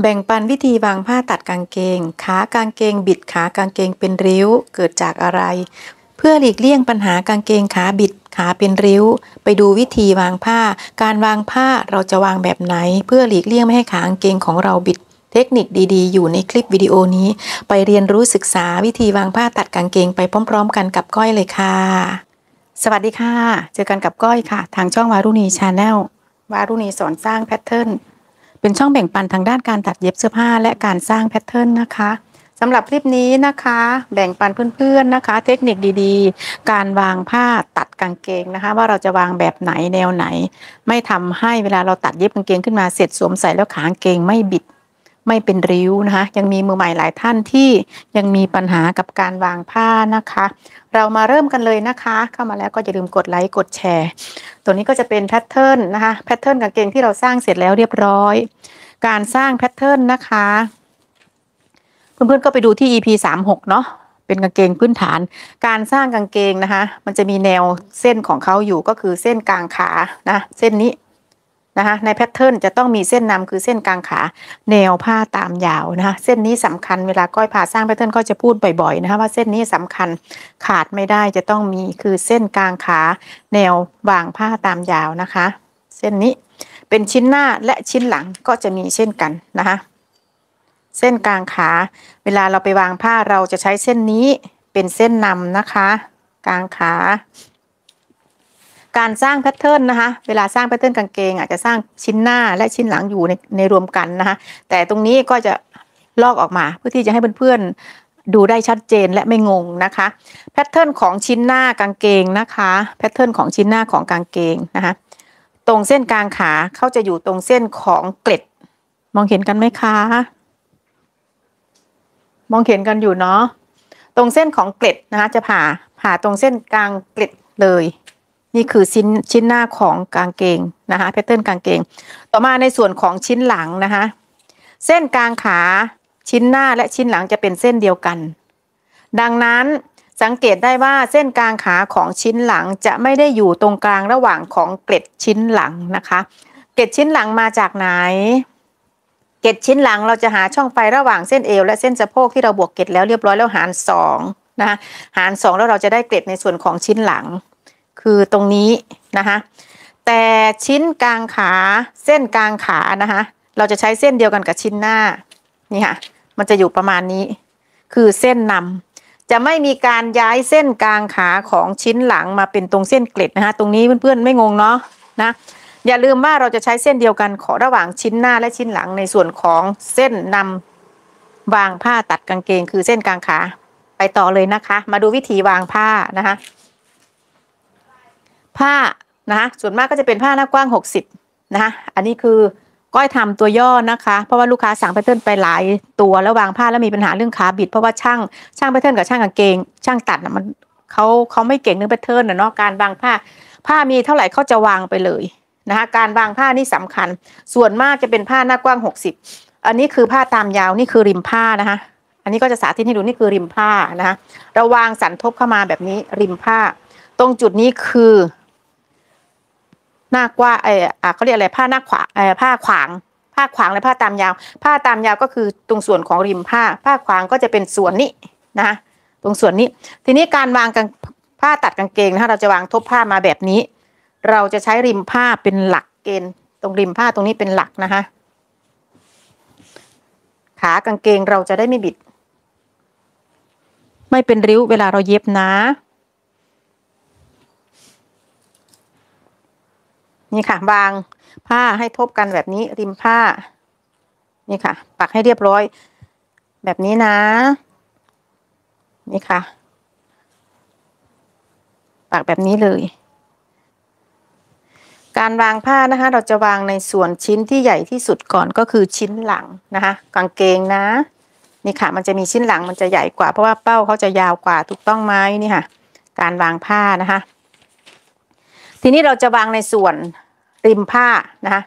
แบ่งปันวิธีวางผ้าตัดกางเกง ขากางเกง บิดขากางเกงเป็นริ้ว เกิดจากอะไร เพื่อหลีกเลี่ยงปัญหากางเกงขาบิดขาเป็นริ้ว ไปดูวิธีวางผ้า การวางผ้าเราจะวางแบบไหน เพื่อหลีกเลี่ยงไม่ให้ขากางเกงของเราบิด เทคนิคดีๆ อยู่ในคลิปวิดีโอนี้ ไปเรียนรู้ศึกษาวิธีวางผ้าตัดกางเกงไปพร้อม ๆ กันกับก้อยเลยค่ะ สวัสดีค่ะ เจอกันกับก้อยค่ะ ทางช่องวารุณีชาแนลวารุณีสอนสร้างแพทเทิร์น เป็นช่องแบ่งปันทางด้านการตัดเย็บเสื้อผ้าและการสร้างแพทเทิร์นนะคะสำหรับคลิปนี้นะคะ แบ่งปันเพื่อนๆนะคะ เทคนิคดีๆ การวางผ้าตัดกางเกงนะคะ ว่าเราจะวางแบบไหนแนวไหน ไม่ทำให้เวลาเราตัดเย็บกางเกงขึ้นมาเสร็จสวมใส่แล้วขากางเกงไม่บิด ไม่เป็นริ้วนะคะ ยังมีมือใหม่หลายท่านที่ยังมีปัญหากับการวางผ้านะคะ เรามาเริ่มกันเลยนะคะ เข้ามาแล้วก็อย่าลืมกดไลค์กดแชร์ ตัวนี้ก็จะเป็นแพทเทิร์นนะคะแพทเทิร์นกางเกงที่เราสร้างเสร็จแล้วเรียบร้อย การสร้างแพทเทิร์นนะคะ เพื่อนๆก็ไปดูที่ EP 36 เนาะเป็นกางเกงพื้นฐาน การสร้างกางเกงนะคะ มันจะมีแนวเส้นของเขาอยู่ก็คือเส้นกลางขานะ เส้นนี้ นะคะในแพทเทิร์นจะต้องมีเส้นนำคือเส้นกลางขาแนวผ้าตามยาวนะคะเส้นนี้สำคัญเวลาก้อยพาสร้างแพทเทิร์นก็จะพูดบ่อยๆนะคะว่าเส้นนี้สำคัญขาดไม่ได้จะต้องมีคือเส้นกลางขาแนววางผ้าตามยาวนะคะ เส้นนี้เป็นชิ้นหน้าและชิ้นหลังก็จะมีเช่นกันนะคะเส้นกลางขา เวลาเราไปวางผ้าเราจะใช้เส้นนี้เป็นเส้นนำนะคะ กลางขา การสร้างแพทเทิร์นนะคะ เวลาสร้างแพทเทิร์นกางเกงอาจจะสร้างชิ้นหน้าและชิ้นหลังอยู่ในในรวมกันนะคะแต่ตรงนี้ก็จะลอกออกมาเพื่อที่จะให้เพื่อนๆดูได้ชัดเจนและไม่งงนะคะแพทเทิร์นของชิ้นหน้ากางเกงนะคะแพทเทิร์นของชิ้นหน้าของกางเกงนะคะตรงเส้นกลางขาเขาจะอยู่ตรงเส้นของเกล็ด มองเห็นกันไหมคะ มองเห็นกันอยู่เนาะตรงเส้นของเกล็ดนะคะจะผ่าผ่าตรงเส้นกลางเกล็ดเลย นี่คือชิ้นชิ้นหน้าของกางเกงนะคะแพทเทิร์นกางเกง ต่อมาในส่วนของชิ้นหลังนะคะ เส้นกลางขาชิ้นหน้าและชิ้นหลังจะเป็นเส้นเดียวกัน ดังนั้นสังเกตได้ว่าเส้นกลางขาของชิ้นหลังจะไม่ได้อยู่ตรงกลางระหว่างของเกล็ดชิ้นหลังนะคะ เกล็ดชิ้นหลังมาจากไหน เกล็ดชิ้นหลังเราจะหาช่องไฟระหว่างเส้นเอวและเส้นสะโพกที่เราบวกเกล็ดแล้วเรียบร้อยแล้วหารสองนะคะหารสองแล้วเราจะได้เกล็ดในส่วนของชิ้นหลัง คือตรงนี้นะคะแต่ชิ้นกลางขาเส้นกลางขานะคะเราจะใช้เส้นเดียวกันกับชิ้นหน้านี่ค่ะมันจะอยู่ประมาณนี้ คือเส้นนำจะไม่มีการย้ายเส้นกลางขาของชิ้นหลังมาเป็นตรงเส้นเกล็ดนะคะตรงนี้เพื่อนๆไม่งงเนาะนะอย่าลืมว่าเราจะใช้เส้นเดียวกันขอระหว่างชิ้นหน้าและชิ้นหลังในส่วนของเส้นนำวางผ้าตัดกางเกง คือเส้นกลางขาไปต่อเลยนะคะ มาดูวิธีวางผ้านะคะ ผ้านะคะส่วนมากก็จะเป็นผ้าหน้ากว้าง 60นะคะอันนี้คือก้อยทำตัวย่อนะคะ เพราะว่าลูกค้าสั่งแพทเทิร์นไปหลายตัวแล้ววางผ้าแล้วมีปัญหาเรื่องขาบิด เพราะว่าช่างช่างแพทเทิร์นกับช่างกางเกง ช่างตัดนะมันเขาเขาไม่เก่งเรื่องแพทเทิร์นนะเนาะการวางผ้า ผ้ามีเท่าไหร่เขาจะวางไปเลยนะคะการวางผ้านี่สำคัญ ส่วนมากจะเป็นผ้าหน้ากว้าง 60 อันนี้คือผ้าตามยาวนี่คือริมผ้านะคะอันนี้ก็จะสาธิตให้ดูนี่คือริมผ้านะคะเราวางสันทบเข้ามาแบบนี้ริมผ้า ตรงจุดนี้คือ หน้ากว่าเออเขาเรียกอะไรผ้าหน้าขวาเออผ้าขวางผ้าขวางและผ้าตามยาว ผ้าตามยาวก็คือตรงส่วนของริมผ้า ผ้าขวางก็จะเป็นส่วนนี้นะตรงส่วนนี้ ทีนี้การวางกางผ้าตัดกางเกงนะคะเราจะวางทบผ้ามาแบบนี้ เราจะใช้ริมผ้าเป็นหลักเกณฑ์ ตรงริมผ้าตรงนี้เป็นหลักนะคะขากางเกงเราจะได้ไม่บิด ไม่เป็นริ้วเวลาเราเย็บนะ นี่ค่ะ วางผ้าให้ทบกันแบบนี้ริมผ้า นี่ค่ะ ปักให้เรียบร้อย แบบนี้นะ นี่ค่ะ ปักแบบนี้เลย การวางผ้านะคะ เราจะวางในส่วนชิ้นที่ใหญ่ที่สุดก่อนก็คือชิ้นหลังนะคะ กางเกงนะ นี่ค่ะ มันจะมีชิ้นหลังมันจะใหญ่กว่าเพราะว่าเป้าเขาจะยาวกว่าถูกต้องไหมนี่ค่ะ การวางผ้านะคะ ทีนี้เราจะวางในส่วนริมผ้านะคะ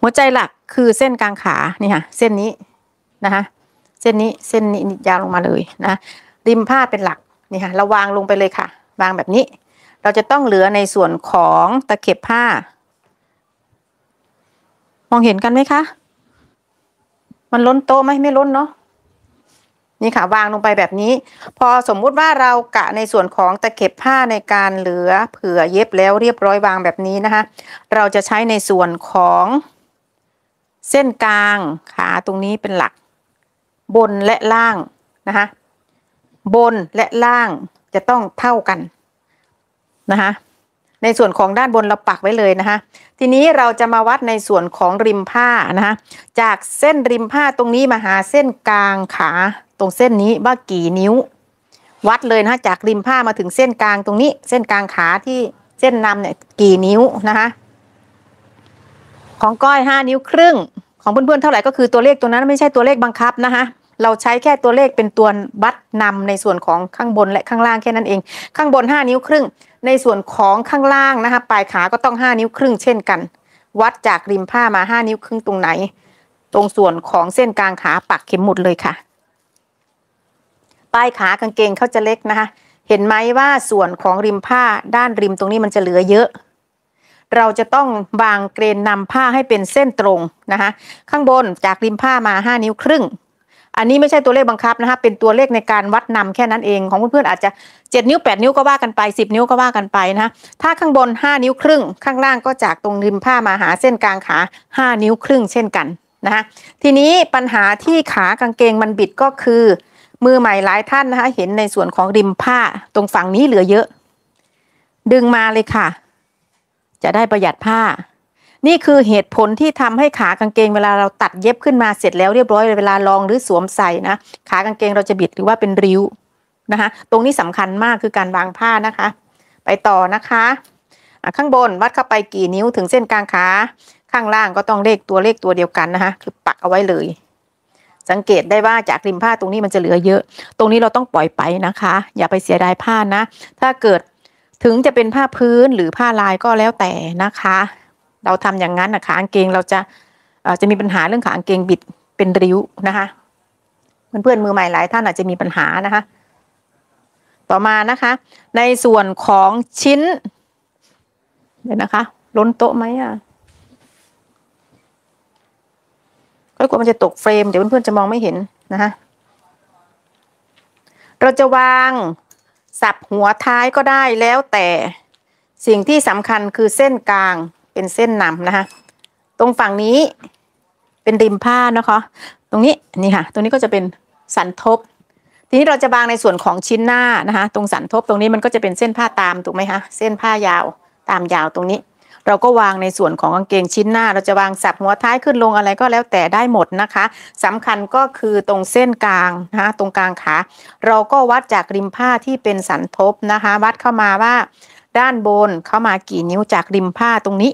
หัวใจหลักคือเส้นกลางขานี่ค่ะเส้นนี้นะคะเส้นนี้เส้นนี้ยาวลงมาเลยนะริมผ้าเป็นหลักนี่ค่ะเราวางลงไปเลยค่ะ วางแบบนี้ เราจะต้องเหลือในส่วนของตะเข็บผ้า มองเห็นกันไหมคะ มันล้นโต๊ะไหมไม่ล้นเนาะ นี่ค่ะวางลงไปแบบนี้ พอสมมุติว่าเรากะในส่วนของตะเข็บผ้าในการเหลือเผื่อเย็บแล้วเรียบร้อยวางแบบนี้นะคะ เราจะใช้ในส่วนของเส้นกลางขาตรงนี้เป็นหลัก บนและล่างนะคะบนและล่างจะต้องเท่ากันนะคะในส่วนของด้านบนเราปักไว้เลยนะคะ ทีนี้เราจะมาวัดในส่วนของริมผ้านะคะจากเส้นริมผ้าตรงนี้มาหาเส้นกลางขา ตรงเส้นนี้ว่ากี่นิ้ว วัดเลยนะจากริมผ้ามาถึงเส้นกลางตรงนี้ เส้นกลางขาที่เส้นนำเนี่ยกี่นิ้วนะคะ ของก้อยห้านิ้วครึ่ง ของเพื่อนๆเท่าไหร่ก็คือตัวเลขตัวนั้นไม่ใช่ตัวเลขบังคับนะคะเราใช้แค่ตัวเลขเป็นตัววัดนำในส่วนของข้างบนและข้างล่างแค่นั้นเอง ข้างบน 5 นิ้วครึ่ง ในส่วนของข้างล่างนะคะปลายขาก็ต้อง 5 นิ้วครึ่งเช่นกัน วัดจากริมผ้ามา 5 นิ้วครึ่งตรงไหน ตรงส่วนของเส้นกลางขาปักเข็มหมุดเลยค่ะ ปลายขากางเกงเขาจะเล็กนะคะ เห็นไหมว่าส่วนของริมผ้าด้านริมตรงนี้มันจะเหลือเยอะ เราจะต้องวางเกรนนำผ้าให้เป็นเส้นตรงนะคะ ข้างบนจากริมผ้ามา 5 นิ้วครึ่ง อันนี้ไม่ใช่ตัวเลขบังคับนะคะ เป็นตัวเลขในการวัดนำแค่นั้นเอง ของเพื่อนๆอาจจะ 7 นิ้ว 8 นิ้วก็ว่ากันไป 10 นิ้วก็ว่ากันไปนะถ้าข้างบน 5 นิ้วครึ่ง ข้างล่างก็จากตรงริมผ้ามาหาเส้นกลางขา 5 นิ้วครึ่งเช่นกันนะคะทีนี้ปัญหาที่ขากางเกงมันบิดก็คือ มือใหม่หลายท่านนะคะ เห็นในส่วนของริมผ้าตรงฝั่งนี้เหลือเยอะ ดึงมาเลยค่ะ จะได้ประหยัดผ้า นี่คือเหตุผลที่ทำให้ขากางเกงเวลาเราตัดเย็บขึ้นมาเสร็จแล้วเรียบร้อยเวลาลองหรือสวมใส่นะ ขากางเกงเราจะบิดหรือว่าเป็นริ้วนะคะ ตรงนี้สำคัญมากคือการวางผ้านะคะ ไปต่อนะคะข้างบนวัดเข้าไปกี่นิ้วถึงเส้นกลางขาข้างล่างก็ต้องเลขตัวเลขตัวเดียวกันนะคะ คือปักเอาไว้เลย สังเกตได้ว่าจากริมผ้าตรงนี้มันจะเหลือเยอะ ตรงนี้เราต้องปล่อยไปนะคะ อย่าไปเสียดายผ้านะ ถ้าเกิดถึงจะเป็นผ้าพื้นหรือผ้าลายก็แล้วแต่นะคะ เราทำอย่างนั้นนะขากางเกงเราจะจะมีปัญหาเรื่องขากางเกงบิดเป็นริ้วนะคะเพื่อนๆมือใหม่หลายท่านอาจจะมีปัญหานะคะ ต่อมานะคะ ในส่วนของชิ้นเดี๋ยวนะคะ ล้นโต๊ะไหมอะก็กลัว มันจะตกเฟรม เดี๋ยวเพื่อนๆจะมองไม่เห็นนะคะเราจะวางสับหัวท้ายก็ได้แล้วแต่สิ่งที่สำคัญคือเส้นกลางเป็นเส้นนำนะคะ ตรงฝั่งนี้เป็นริมผ้านะคะ ตรงนี้นี่ค่ะ ตรงนี้ก็จะเป็นสันทบ ทีนี้เราจะบางในส่วนของชิ้นหน้านะคะ ตรงสันทบตรงนี้มันก็จะเป็นเส้นผ้าตามถูกไหมคะ เส้นผ้ายาวตามยาวตรงนี้ เราก็วางในส่วนของกางเกงชิ้นหน้า เราจะวางสับหัวท้ายขึ้นลงอะไรก็แล้วแต่ได้หมดนะคะสำคัญก็คือตรงเส้นกลางนะคะตรงกลางขา เราก็วัดจากริมผ้าที่เป็นสันทบนะคะ วัดเข้ามาว่า ด้านบนเข้ามากี่นิ้วจากริมผ้าตรงนี้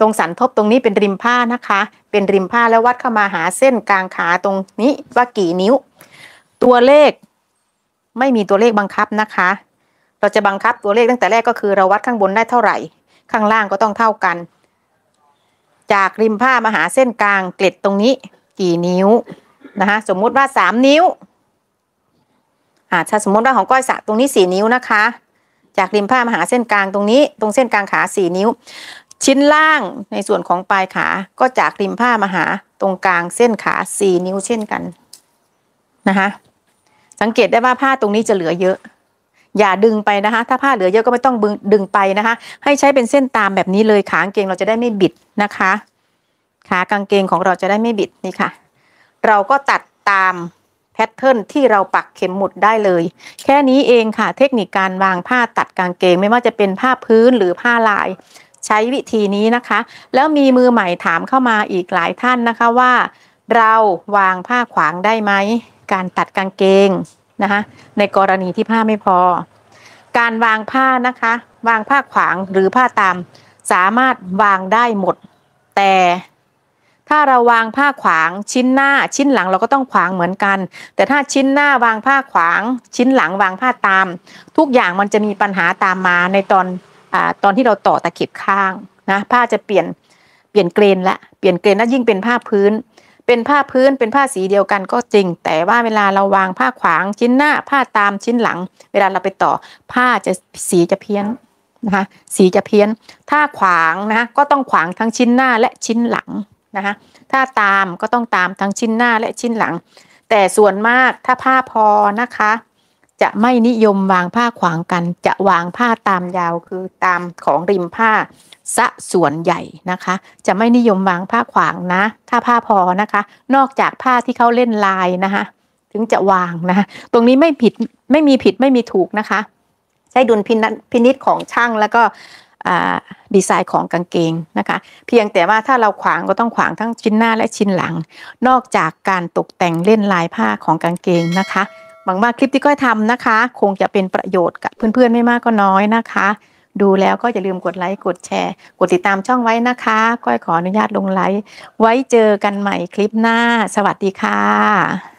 ตรงสันทบตรงนี้เป็นริมผ้านะคะ เป็นริมผ้าแล้ววัดเข้ามาหาเส้นกลางขาตรงนี้ว่ากี่นิ้ว ตัวเลขไม่มีตัวเลขบังคับนะคะ เราจะบังคับตัวเลขตั้งแต่แรกก็คือเราวัดข้างบนได้เท่าไหร่ ข้างล่างก็ต้องเท่ากัน จากริมผ้ามาหาเส้นกลางเกล็ดตรงนี้กี่นิ้วนะคะสมมุติว่าสามนิ้วอ่าถ้าสมมติว่าของก้อยสะตรงนี้สี่นิ้วนะคะ จากริมผ้ามาหาเส้นกลางตรงนี้ ตรงเส้นกลางขาสี่นิ้ว ชิ้นล่างในส่วนของปลายขาก็จากริมผ้ามาหาตรงกลางเส้นขาสี่นิ้วเช่นกันนะคะสังเกตได้ว่าผ้าตรงนี้จะเหลือเยอะ อย่าดึงไปนะคะ ถ้าผ้าเหลือเยอะก็ไม่ต้องดึงไปนะคะ ให้ใช้เป็นเส้นตามแบบนี้เลยขากางเกงเราจะได้ไม่บิดนะคะ ขากางเกงของเราจะได้ไม่บิดนี่ค่ะ เราก็ตัดตามแพทเทิร์นที่เราปักเข็มหมุดได้เลย แค่นี้เองค่ะเทคนิคการวางผ้าตัดกางเกง ไม่ว่าจะเป็นผ้าพื้นหรือผ้าลาย ใช้วิธีนี้นะคะ แล้วมีมือใหม่ถามเข้ามาอีกหลายท่านนะคะว่า เราวางผ้าขวางได้ไหมการตัดกางเกง นะคะในกรณีที่ผ้าไม่พอ การวางผ้านะคะ วางผ้าขวางหรือผ้าตาม สามารถวางได้หมด แต่ถ้าเราวางผ้าขวางชิ้นหน้าชิ้นหลังเราก็ต้องขวางเหมือนกัน แต่ถ้าชิ้นหน้าวางผ้าขวาง ชิ้นหลังวางผ้าตาม ทุกอย่างมันจะมีปัญหาตามมาในตอนอตอนที่เราต่อตะเข็บข้างนะผ้าจะเปลี่ยนเปลี่ยนเกรนละเปลี่ยนเกรนแล้วยิ่งเป็นผ้าพื้น เป็นผ้าพื้นเป็นผ้าสีเดียวกันก็จริง แต่ว่าเวลาเราวางผ้าขวางชิ้นหน้า ผ้าตามชิ้นหลัง เวลาเราไปต่อ ผ้าจะสีจะเพี้ยนนะคะสีจะเพี้ยน ถ้าขวางนะก็ต้องขวางทั้งชิ้นหน้าและชิ้นหลังนะคะถ้าตามก็ต้องตามทั้งชิ้นหน้าและชิ้นหลัง แต่ส่วนมากถ้าผ้าพอนะคะ จะไม่นิยมวางผ้าขวางกัน จะวางผ้าตามยาวคือตามของริมผ้าสะส่วนใหญ่นะคะ จะไม่นิยมวางผ้าขวางนะ ถ้าผ้าพอนะคะ นอกจากผ้าที่เขาเล่นลายนะคะถึงจะวางนะ ตรงนี้ไม่ผิดไม่มีผิดไม่มีถูกนะคะ ใช้ดุลพินิษของช่างแล้วก็ดีไซน์ของกางเกงนะคะ เพียงแต่ว่าถ้าเราขวางก็ต้องขวางทั้งชิ้นหน้าและชิ้นหลัง นอกจากการตกแต่งเล่นลายผ้าของกางเกงนะคะ หวังว่าคลิปที่ก้อยทำนะคะ คงจะเป็นประโยชน์กับเพื่อนๆไม่มากก็น้อยนะคะ ดูแล้วก็อย่าลืมกดไลค์กดแชร์ กดติดตามช่องไว้นะคะ ก้อยขออนุญาตลงไลค์ไว้เจอกันใหม่คลิปหน้า สวัสดีค่ะ